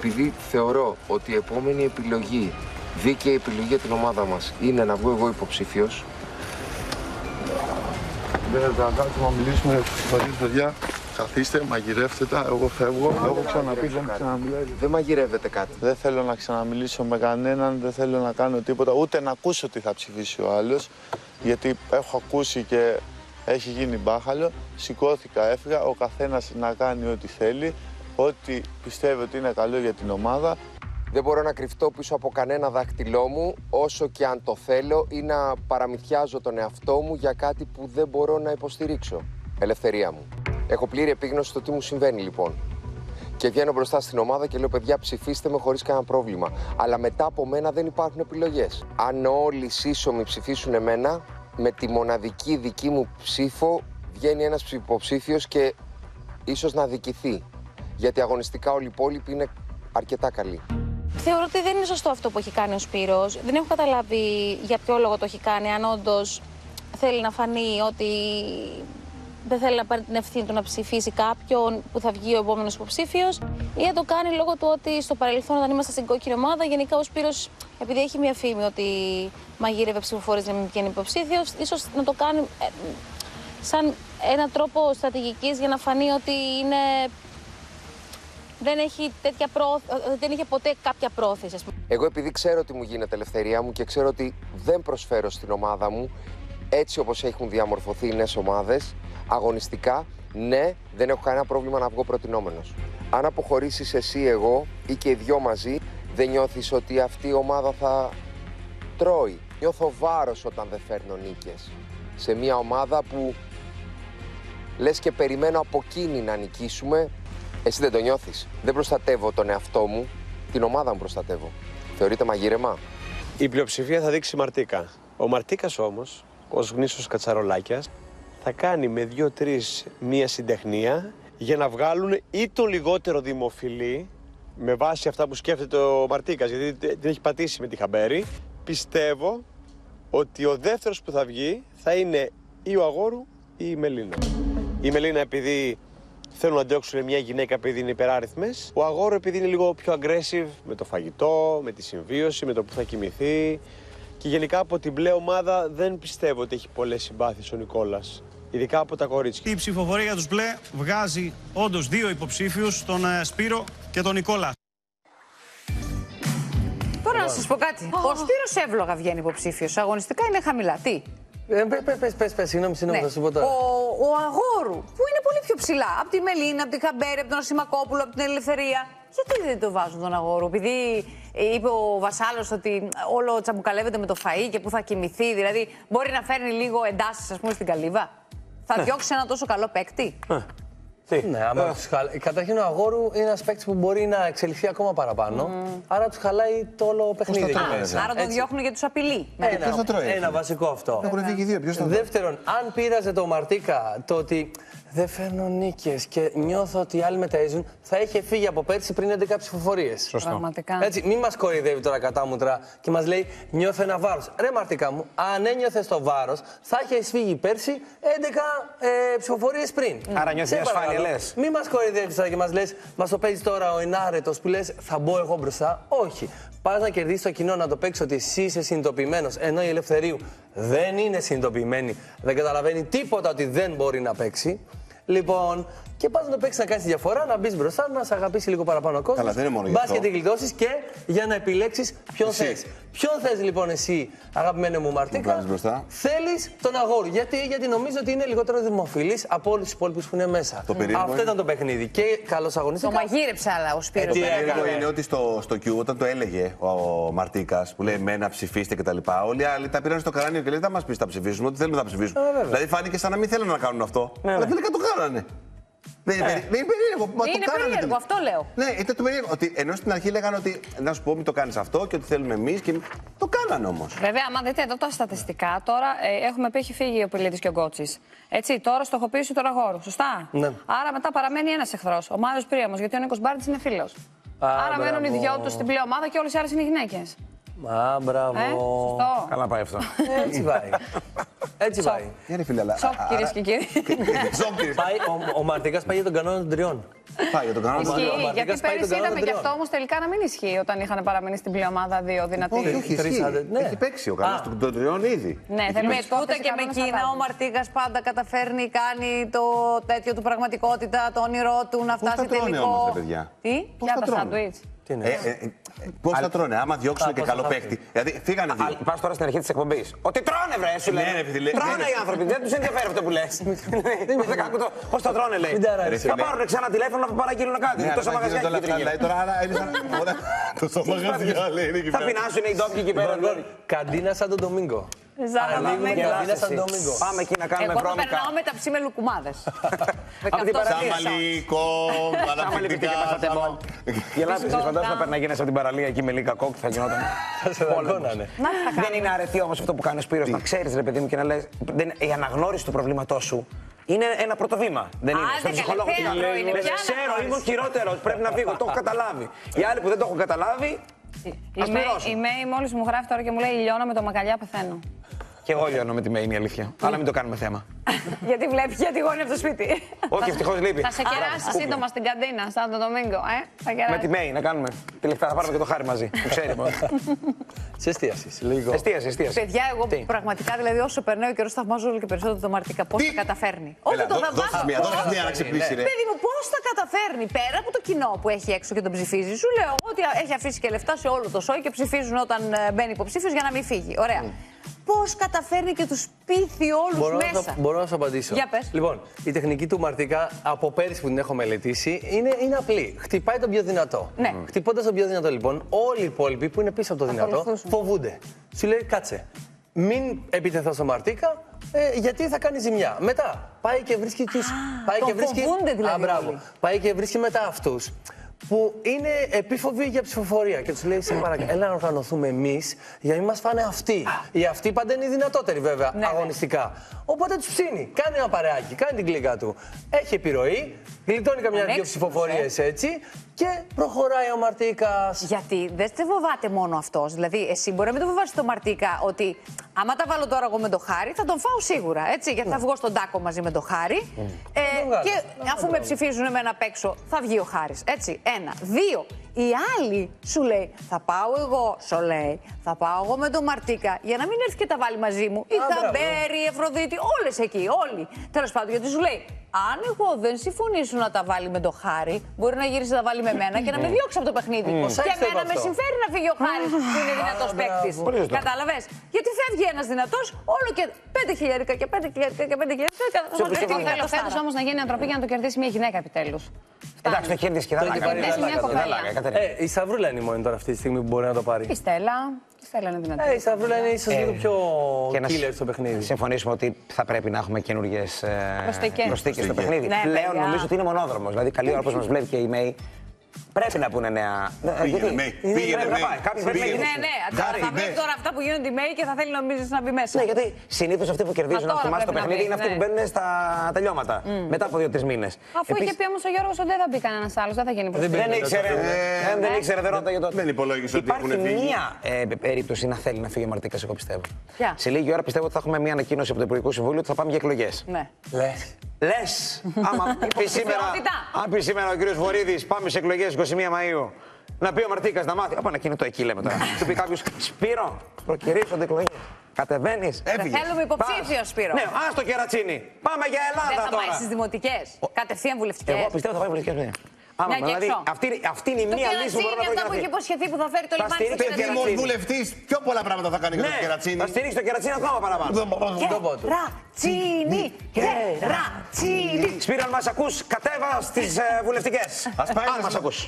επειδή θεωρώ ότι η επόμενη επιλογή, δίκαιη επιλογή για την ομάδα μας, είναι να βγω εγώ υποψήφιος, Δεν θα κάτσουμε να μιλήσουμε χωρίς παιδιά. Καθίστε, μαγειρεύτε τα, εγώ φεύγω. Έχω ξαναπεί, δεν ξαναμιλάει. δεν μαγειρεύεται κάτι. Δεν θέλω να ξαναμιλήσω με κανέναν, δεν θέλω να κάνω τίποτα, ούτε να ακούσω τι θα ψηφίσει ο άλλος, γιατί έχω ακούσει και έχει γίνει μπάχαλο. Σηκώθηκα, έφυγα, ο καθένας να κάνει ό,τι θέλει, ό,τι πιστεύει ότι είναι καλό για την ομάδα. Δεν μπορώ να κρυφτώ πίσω από κανένα δάχτυλό μου, όσο και αν το θέλω, ή να παραμυθιάζω τον εαυτό μου για κάτι που δεν μπορώ να υποστηρίξω. Ελευθερία μου. Έχω πλήρη επίγνωση στο τι μου συμβαίνει λοιπόν. Και βγαίνω μπροστά στην ομάδα και λέω: Παιδιά, ψηφίστε με χωρίς κανένα πρόβλημα. Αλλά μετά από μένα δεν υπάρχουν επιλογές. Αν όλοι σύσσωμοι ψηφίσουν εμένα, με τη μοναδική δική μου ψήφο βγαίνει ένας υποψήφιος και ίσως να δικηθεί. Γιατί αγωνιστικά όλοι οι υπόλοιποι είναι αρκετά καλοί. Θεωρώ ότι δεν είναι σωστό αυτό που έχει κάνει ο Σπύρος. Δεν έχω καταλάβει για ποιο λόγο το έχει κάνει. Αν όντως θέλει να φανεί ότι δεν θέλει να πάρει την ευθύνη του να ψηφίσει κάποιον που θα βγει ο επόμενος υποψήφιος, ή αν το κάνει λόγω του ότι στο παρελθόν, όταν ήμασταν στην κόκκινη ομάδα, γενικά ο Σπύρος, επειδή έχει μια φήμη ότι μαγείρευε ψηφοφορίε για να μην βγαίνει υποψήφιος, ίσως να το κάνει ε, σαν ένα τρόπο στρατηγικής για να φανεί ότι είναι δεν έχει τέτοια πρό... δεν είχε ποτέ κάποια πρόθεση. ας πούμε. Εγώ επειδή ξέρω ότι μου γίνεται ελευθερία μου και ξέρω ότι δεν προσφέρω στην ομάδα μου έτσι όπως έχουν διαμορφωθεί οι νέες ομάδες, αγωνιστικά, ναι, δεν έχω κανένα πρόβλημα να βγω προτινόμενος. Αν αποχωρήσεις εσύ εγώ ή και οι δυο μαζί, δεν νιώθεις ότι αυτή η ομάδα θα τρώει. Νιώθω βάρος όταν δεν φέρνω νίκες. Σε μια ομάδα που λες και περιμένω από εκείνη να νικήσουμε. Εσύ δεν το νιώθεις. Δεν προστατεύω τον εαυτό μου, την ομάδα μου προστατεύω. Θεωρείται μαγείρεμα. Η πλειοψηφία θα δείξει Μαρτίκα. Ο Μαρτίκας όμως, ως γνήσιος κατσαρολάκιας, θα κάνει με δύο-τρεις μία συντεχνία για να βγάλουν ή το λιγότερο δημοφιλή με βάση αυτά που σκέφτεται ο Μαρτίκας, γιατί την έχει πατήσει με τη χαμπέρι. Πιστεύω ότι ο δεύτερος που θα βγει θα είναι ή ο Αγόρου ή η Μελίνα. Η Μελίνα επειδή θέλουν να διώξουν μια γυναίκα επειδή είναι υπεράριθμες. Ο Αγόρο επειδή είναι λίγο πιο aggressive με το φαγητό, με τη συμβίωση, με το που θα κοιμηθεί. Και γενικά από την μπλε ομάδα δεν πιστεύω ότι έχει πολλές συμπάθειες ο Νικόλας. Ειδικά από τα κορίτσια. Η ψηφοφορία για τους μπλε βγάζει όντως δύο υποψήφιους, τον ε, Σπύρο και τον Νικόλα. Τώρα να σας πω κάτι. Ο Σπύρος εύλογα βγαίνει υποψήφιος. Αγωνιστικά είναι χαμηλά. Τι; Ε, πε, πε, πες, πες, πες, συγγνώμη, συγγνώμη, Ναι. θα σου πω τώρα. Ο, ο Αγόρου, που είναι πολύ πιο ψηλά. Από τη Μελίνα, από τη Χαμπέρη, από τον Ασημακόπουλο, από την Ελευθερία. Γιατί δεν το βάζουν τον Αγόρου, επειδή ε, είπε ο Βασάλος ότι όλο τσαμπουκαλεύεται με το φαΐ και που θα κοιμηθεί. Δηλαδή, μπορεί να φέρνει λίγο εντάσεις, ας πούμε, στην καλύβα. Θα διώξει ένα τόσο καλό παίκτη; Τι; Ναι, άμα τους χαλα... Καταρχήν ο Αγόρου είναι ένας παίκτης που μπορεί να εξελιχθεί ακόμα παραπάνω. Άρα τους χαλάει το όλο παιχνίδι. εκεί μέσα. Άρα τον Έτσι. διώχνουν γιατί τους απειλεί. Ένα, ποιος θα τρώει, ένα βασικό αυτό. Έχουν φύγει δύο, ποιος θα τρώει; Δεύτερον, αν πείραζε το Μαρτίκα το ότι δεν φέρνω νίκες και νιώθω ότι οι άλλοι μεταίζουν, θα είχε φύγει από πέρσι πριν 11 ψηφοφορίες. Πραγματικά. Έτσι, μην μας κοροϊδεύει τώρα κατάμουτρα και μας λέει νιώθω ένα βάρος. Ρε Μαρτίκα μου, αν ένιωθες το βάρος, θα είχες φύγει πέρσι 11 ε, ψηφοφορίες πριν. Άρα νιώθεις Σε ασφάλεια, παρακαλώ. λες. Μην μας κοροϊδεύεις τώρα και μας λες, μας το παίζεις τώρα ο ενάρετο που λες, θα μπω εγώ μπροστά. Όχι. Πας να κερδίσεις το κοινό να το παίξεις ότι εσύ είσαι συνειδητοποιημένος, ενώ η ελευθερίου δεν είναι συνειδητοποιημένη, δεν καταλαβαίνει τίποτα ότι δεν μπορεί να παίξει. Λοιπόν, και πας να το παίξεις να κάνεις τη διαφορά, να μπεις μπροστά, να σε αγαπήσει λίγο παραπάνω ο κόσμος. Καλά, δεν είναι μόνο γι' Μπας αυτό. και την γλιτώσεις και για να επιλέξεις ποιον Εσύ. θες. Ποιον θες λοιπόν εσύ, αγαπημένο μου Μαρτίκα. βγάλεις μπροστά. Θέλεις τον αγόρι. Γιατί, γιατί νομίζω ότι είναι λιγότερο δημοφιλής από όλους τους υπόλοιπους που είναι μέσα. Το περίεργο Αυτό είναι- ήταν το παιχνίδι. Και καλώς Το αγωνιστικά. μαγείρεψε, αλλά ο Σπύρος. τι Το περίεργο έκανε. είναι ότι στο, στο Q όταν το έλεγε ο Μαρτίκας που λέει Μένα ψηφίστε κτλ. Όλοι οι άλλοι τα πήραν στο κρανίο και λέει Θα μας πεις τα ψηφίσουμε, ό,τι θέλουμε θα ψηφίσουμε. βέβαια. δηλαδή φάνηκε σαν να μην θέλουν να κάνουν αυτό. Ναι, αλλά ναι. τελικά το κάνανε. Δεν είναι, περί- δεν είναι περίεργο. Μα Είναι το κάνανε. περίεργο, τελικά. αυτό λέω. Ναι, ήταν το περίεργο. Ότι ενώ στην αρχή λέγανε ότι να σου πω, μην το κάνεις αυτό και ότι θέλουμε εμείς. Και... Το κάνανε όμως. Βέβαια, άμα δείτε εδώ τα στατιστικά, τώρα ε, έχουμε πει έχει φύγει ο Πιλίτη και ο Γκότσης. Έτσι, τώρα στοχοποίηση του Αγόρου. Σωστά; Ναι. Άρα μετά παραμένει ένας εχθρός, ο Μάριο Πρίαμος, γιατί ο Νίκος Μπάρτ είναι φίλος. Άρα μένουν οι μπράβο. δυο τους στην πλέον ομάδα και όλες οι άλλες είναι γυναίκες. Α, μπράβο. Ε, σωστό. Καλά πάει αυτό. Έτσι πάει. Έτσι πάει. Για ρε φίλε, αλλά. Σοκ, α- κυρίες άρα- και κύριοι. Σοκ, κύριε. πάει ο, ο Μαρτίκας πάει για τον κανόνα των τριών. Πάει για τον κανόνα των Ισχύει, τριών. Μαρτίκας γιατί πάει τον πέρυσι κανόνα είδαμε των και τριών. αυτό όμως τελικά να μην ισχύει όταν είχαν παραμείνει στην μπλε ομάδα δύο δυνατοί. Όχι, όχι, Τρεις ισχύει. άντε- ναι. Έχει παίξει ο κανόνας Α. των τριών ήδη. Ναι, θέλουμε Με τους τούτα κόφτες και με κανόνες εκείνα να ο κάνουμε. Μαρτίκας πάντα καταφέρνει, κάνει το τέτοιο του πραγματικότητα, το όνειρό του να Πώς φτάσει τα τρώνε τελικό. όμως, ρε παιδιά; Τι; Πώς Για τα τα τρώνε. σάντουιτς. Τι είναι. Ε, ε, ε, Πώς θα τρώνε, άμα διώξουν Α, και πώς καλό θα παίχτη. Δηλαδή, φύγανε δύο. Πας τώρα στην αρχή της εκπομπής. Ότι τρώνε, βρε, σου Ναι, λέει. ρε, φίλε, Τρώνε ναι, οι ρε. άνθρωποι, δεν τους ενδιαφέρει αυτό που λες. Πώς τα τρώνε, λέει. Μην τα αρέσει. Θα πάρουν ξανά τηλέφωνο να παραγγείλουν κάτι. Ναι, Τόσα αλλά μαγαζιά γίνονται όλα εκεί αυτά, τριγύρω. δηλαδή, Τώρα άρα είναι σαν. Ωραία. Τόσα μαγαζιά λέει είναι εκεί Θα πέρα. πεινάσουν οι ντόπιοι εκεί πέρα. Λοιπόν, Καντίνα σαν τον Ντομίνγκο. Ανοίγουμε Γελάς καντίνα σαν εσύ. τον Ντομίνγκο. Πάμε εκεί να κάνουμε Εγώ θα βρώμικα. περνάω μεταξύ με λουκουμάδε. Από την παραλία. Σαμαλίκο, Άμα λυπηθεί και μέσα αναπτυκτικά. τεμπό. Γελάς εσύ, φαντάζομαι να περνάγαινες από την παραλία εκεί με λίγα κόκ θα γινόταν. Θα σε δαγκώνανε. Δεν είναι αρετή όμως αυτό που κάνεις ο Σπύρος, να ξέρεις, ρε παιδί μου, και να λες. Η αναγνώριση του προβλήματός σου είναι ένα πρώτο βήμα. Δεν είναι. Άντε, Στον καλέ, ψυχολόγο τι να θέατρο λέει. είναι, Δεν ποια ξέρω, αναγνώριση. είμαι ο χειρότερος. Πρέπει να φύγω. Το έχω καταλάβει. Οι άλλοι που δεν το έχουν καταλάβει, Η ας Μέη- πληρώσουν. Η Μέη μόλις μου γράφει τώρα και μου λέει λιώνω με το μακαλιά πεθαίνω. Και εγώ λιώνω με τη Μέη, είναι η αλήθεια. Αλλά μην το κάνουμε θέμα. γιατί βλέπει, γιατί εγώ είναι από το σπίτι. Όχι, ευτυχώς λείπει. Θα σε κεράσει σύντομα στην καντίνα, σαν τον Ντομίνγκο, ε; Θα Με κεράσει. τη Μέη να κάνουμε. Τη λεφτά θα πάρουμε και το χάρι μαζί. Το ξέρει μόνο. Τη εστίαση. Λίγο. Εστίαση, εστίαση. Παιδιά, εγώ Τι; πραγματικά δηλαδή όσο περνάει ο καιρός θαυμάζω όλο και περισσότερο το Μαρτίκα. Πώς τα καταφέρνει; Όχι Έλα, το δώ- θαυμάζω. δώσ' μία, δώσ' μία να ξυπνήσει, ρε. Παιδί μου, πώς τα καταφέρνει; Πέρα από το κοινό που έχει έξω και τον ψηφίζει. Σου λέω εγώ ότι έχει αφήσει και λεφτά σε όλο το σόι και ψηφίζουν όταν ε, μπαίνει υποψήφιος για να μην φύγει. Ωραία. Πώς καταφέρνει και τους πείθει όλους Μπορώ να, μέσα. σου, μπορώ να σου απαντήσω. Για πες. Λοιπόν, η τεχνική του Μαρτίκα από πέρυσι που την έχω μελετήσει είναι, είναι απλή. Χτυπάει τον πιο δυνατό. Ναι. Χτυπώντας τον πιο δυνατό, λοιπόν, όλοι οι υπόλοιποι που είναι πίσω από το δυνατό Ακολουθούσουν. φοβούνται. Σου λέει, κάτσε. Μην επιτεθώ στο Μαρτίκα, ε, γιατί θα κάνει ζημιά. Μετά πάει και βρίσκει του. πάει τον και βρίσκει. φοβούνται δηλαδή Α, μπράβο. όλοι. Πάει και βρίσκει μετά αυτούς που είναι επίφοβοι για ψηφοφορία και τους λέει: Σε παρακαλώ, έλα να οργανωθούμε εμείς για να μην μας φάνε αυτοί. Οι αυτοί πάντα είναι οι δυνατότεροι βέβαια Ναι, ναι. αγωνιστικά. Οπότε τους ψήνει. Κάνει ένα παρεάκι, κάνει την κλίκα του. Έχει επιρροή, γλιτώνει καμιά δύο Ανέξυπνος, ψηφοφορίε έτσι και προχωράει ο Μαρτίκας. Γιατί δεν σε φοβάται μόνο αυτός. Δηλαδή, εσύ μπορεί να μην το φοβάσαι το Μαρτίκα ότι άμα τα βάλω τώρα εγώ με το χάρι, θα τον φάω σίγουρα. Έτσι, γιατί θα βγω στον τάκο μαζί με το χάρι. Ε, τον βγάλω. και αφού με ψηφίζουν εμένα απ' έξω, θα βγει ο χάρης. Έτσι, ένα. Δύο. Οι άλλοι σου λέει, θα πάω εγώ, σου λέει, θα πάω εγώ με τον Μαρτίκα για να μην έρθει και τα βάλει μαζί μου. Η Α, μπράβο. Χαμπέρι, η Εφροδίτη, όλες εκεί, όλοι. Τέλος πάντων, γιατί σου λέει, αν εγώ δεν συμφωνήσω να τα βάλει με το χάρι, μπορεί να γυρίσει να τα βάλει με μένα και να με διώξει από το παιχνίδι. Ποσά Και έχετε εμένα από με αυτό. συμφέρει να φύγει ο χάρης που είναι δυνατός Α, παίκτης. μπράβο. Πολύ σωστό. Κατάλαβες; Γιατί φεύγει ένας δυνατός, όλο και πέντε χιλιάρικα και πέντε χιλιάρικα και πέντε χιλιάρικα. και θα πιστεύω κάνει Θέλω εκατοστάρα. φέτος όμως να γίνει ανθρωπή για να το κερδίσει μια γυναίκα επιτέλους. Εντάξει, το χέρι τη και δεν Το έχει θα πάρει κάνει. μια Δεν θα κοπέλα. Κάνει, Κατερίνα. Ε, η Σταυρούλα είναι η μόνη τώρα αυτή τη στιγμή που μπορεί να το πάρει. Η Στέλλα. Η Στέλλα είναι δυνατή. Ε, η Σταυρούλα είναι ίσως λίγο πιο Και να killer στο παιχνίδι. συμφωνήσουμε ότι θα πρέπει να έχουμε καινούργιες Προσθήκες. προσθήκες στο παιχνίδι. Ναι, Πλέον παιδιά. νομίζω ότι είναι μονόδρομος. Δηλαδή, καλή ώρα που μας βλέπει και η Μέη, πρέπει να πούνε νέα. Ε, Πήγαινε, γιατί; Μέη, Είναι- πήγαινε, πρέπει να Μέη. πάει. Κάποιος πρέπει να Πήγαινε. γίνει. Ναι, ναι, Χάρη, θα βλέπει ναι. τώρα αυτά που γίνονται οι ΜΕΗ και θα θέλει νομίζει να μπει μέσα. Ναι, γιατί συνήθως αυτοί που κερδίζουν Μα να τώρα θυμάσαι το πρέπει να παιχνίδι μπει, είναι αυτοί ναι. που μπαίνουν στα τελειώματα. Μετά από δύο-τρεις μήνες. Αφού είχε πει όμως ο Γιώργος ότι δεν θα μπει κανένας άλλος, δεν θα γίνει προσθήκη. Δεν ήξερε. Ε, Ε, Δεν ήξερε, δεν ρώταγε το. Δεν υπολόγισε ότι Υπάρχει έχουν φύγει. μία ε, περίπτωση να θέλει να φύγει ο Μαρτίκας, εγώ πιστεύω. Ποια; Σε λίγη ώρα πιστεύω ότι θα έχουμε μία ανακοίνωση από το Υπουργικό Συμβούλιο ότι θα πάμε για εκλογές. Ναι. Λες. Λες! Άμα πει σήμερα, Υποψηφιότητα. αν πει σήμερα ο κ. Βορύδης, πάμε σε εκλογές 21 Μαου. Να πει ο Μαρτίκας να μάθει. Από ανακοίνωτο εκεί λέμε τώρα. Του πει κάποιος Σπύρο, προκυρήσονται εκλογέ. Κατεβαίνεις. Έφυγες. Θέλουμε υποψήφιο, Σπύρο. Ναι, ας το κερατσίνι. Πάμε για Δεν Ελλάδα θα πάει τώρα. στι δημοτικές. Κατευθείαν βουλευτικές. Εγώ πιστεύω θα πάει βουλευτικές. Ναι. Άμα, Μια και δηλαδή, έξω. αυτή, αυτή είναι η Το μία λύση που κερατσίνι μπορεί να αυτά που προκριθεί. έχει υποσχεθεί που θα φέρει το Θα λιμάνι στο στηρίξει το κερατσίνι. Δήμος Κερατσίνη. βουλευτής, πιο πολλά πράγματα θα κάνει για το Ναι, κερατσίνι. θα στηρίξει το κερατσίνι ακόμα παραπάνω. Δεν πω του. Κερατσίνι, κερατσίνι. Σπύρο, αν μας ακούς, κατέβα στις ε, βουλευτικές. Ας πάει αν να μας σου- ακούς.